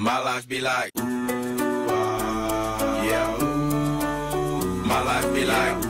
My life be like, ooh, ah, yeah, ooh. My life be like,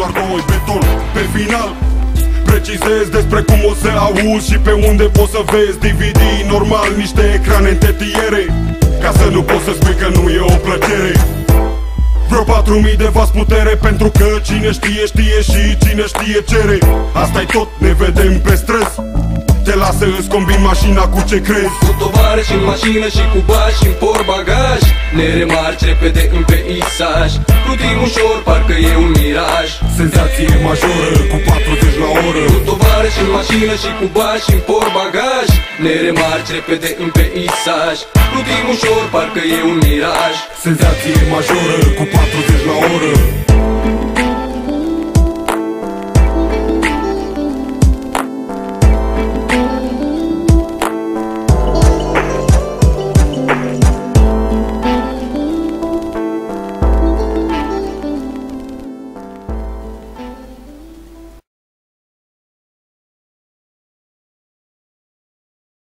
doar noi beton. Pe final Precizez despre cum o să auzi și pe unde poți să vezi DVD normal, niște ecrane în tetiere Ca să nu poți să spui că nu e o plăcere. Vreo 4000 de vas putere pentru că cine știe știe și cine știe cere. Asta-i tot, ne vedem pe străzi. Te lasă îți combin mașina cu ce crezi. Cu tovară și în mașină și cu bani și în por bagaj Ne remarci repede în peisaj. Plutim ușor, parcă e un miraj. Senzație majoră cu 40 la oră. Cu tovară și în mașină și cu bani și în por bagaj Ne remarci repede în peisaj. Plutim ușor, parcă e un miraj. Senzație majoră cu 40 la oră